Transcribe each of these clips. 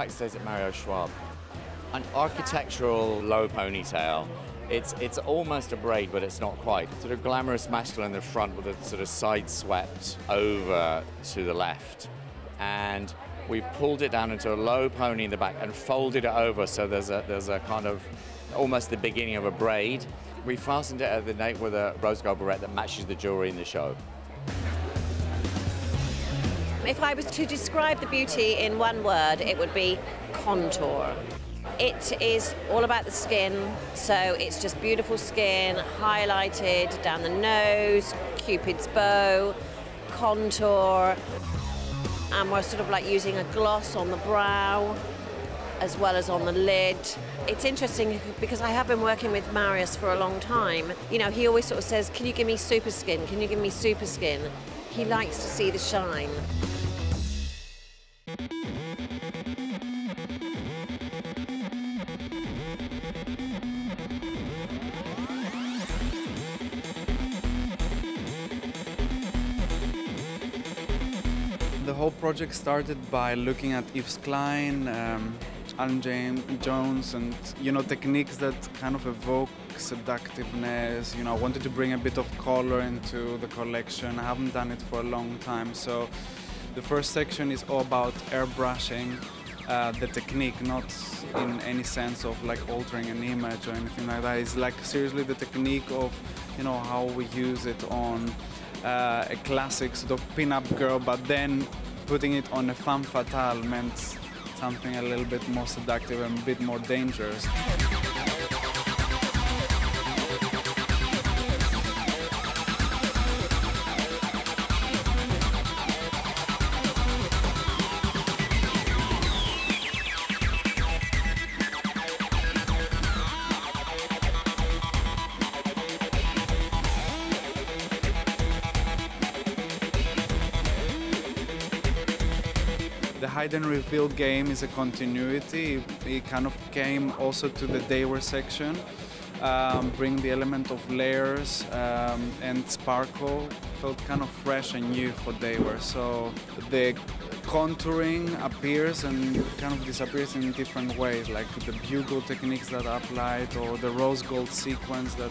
backstage at Marios Schwab. An architectural low ponytail. It's, it's almost a braid, but it's not quite. Sort of glamorous masculine in the front with a sort of side swept over to the left. And we've pulled it down into a low pony in the back and folded it over so there's a, there's a kind of almost the beginning of a braid. We fastened it at the nape with a rose gold barrette that matches the jewelry in the show. If I was to describe the beauty in one word, it would be contour. It is all about the skin, so it's just beautiful skin, highlighted down the nose, cupid's bow, contour, and we're sort of like using a gloss on the brow as well as on the lid. It's interesting because I have been working with Marios for a long time. You know, he always sort of says, Can you give me super skin? Can you give me super skin? He likes to see the shine. The whole project started by looking at Yves Klein, um, Alan James Jones, and you know techniques that kind of evoke seductiveness. You know, I wanted to bring a bit of color into the collection. I haven't done it for a long time, so the first section is all about airbrushing. Uh, the technique, not in any sense of like altering an image or anything like that. It's like seriously the technique of, you know, how we use it on uh, a classic sort of pin-up girl, but then putting it on a femme fatale meant something a little bit more seductive and a bit more dangerous. Hide and reveal game is a continuity. It kind of came also to the Daywear section, um, bring the element of layers um, and sparkle. Felt kind of fresh and new for Daywear. So the contouring appears and kind of disappears in different ways, like the bugle techniques that are applied or the rose gold sequins that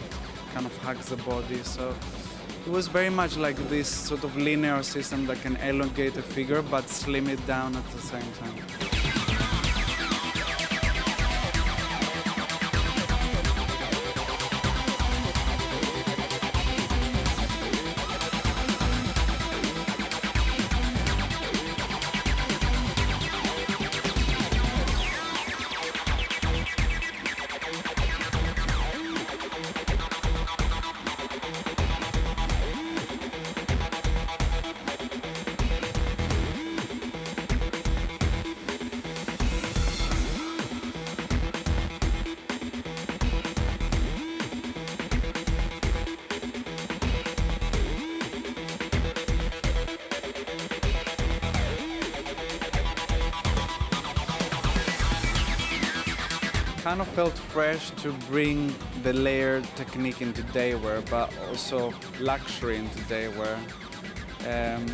kind of hugs the body. So it was very much like this sort of linear system that can elongate a figure but slim it down at the same time. Kind of felt fresh to bring the layered technique into daywear, but also luxury into daywear. Um,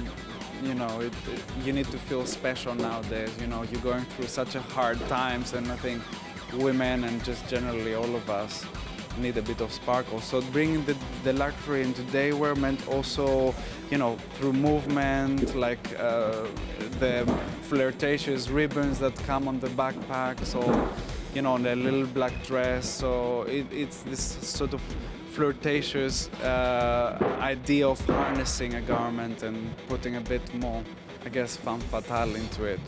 you know, it, it- you need to feel special nowadays. You know, you're going through such a hard times, and I think women and just generally all of us need a bit of sparkle. So bringing the, the luxury into daywear meant also, you know, through movement, like uh, the flirtatious ribbons that come on the backpacks or, you know, on the little black dress. So it, it's this sort of flirtatious uh, idea of harnessing a garment and putting a bit more, I guess, femme fatale into it.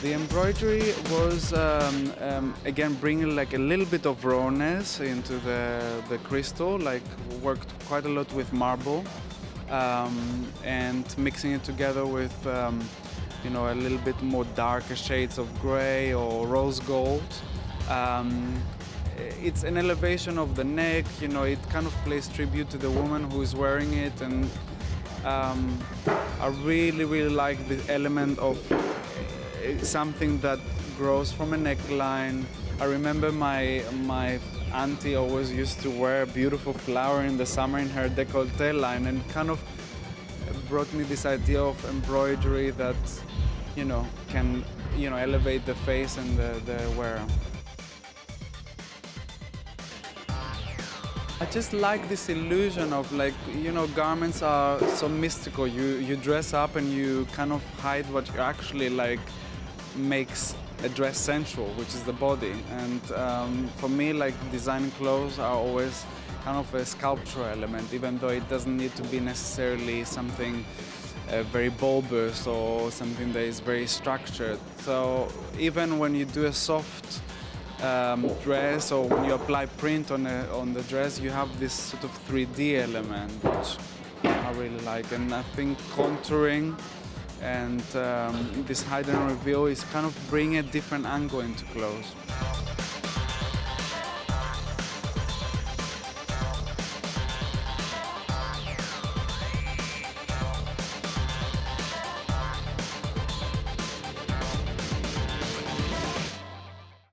The embroidery was um, um, again bringing like a little bit of rawness into the the crystal. Like worked quite a lot with marble um, and mixing it together with um, you know a little bit more darker shades of gray or rose gold. Um, it's an elevation of the neck. You know, it kind of plays tribute to the woman who is wearing it and. Um, I really, really like the element of something that grows from a neckline. I remember my my auntie always used to wear a beautiful flower in the summer in her décolleté line and kind of brought me this idea of embroidery that you know can you know elevate the face and the, the wearer. I just like this illusion of like you know garments are so mystical. You you dress up and you kind of hide what you actually like makes a dress sensual, which is the body. And um, for me, like designing clothes are always kind of a sculptural element, even though it doesn't need to be necessarily something uh, very bulbous or something that is very structured. So even when you do a soft um, dress or when you apply print on, a, on the dress, you have this sort of 3D element, which I really like. And I think contouring and um, this hide and reveal is kind of bringing a different angle into clothes.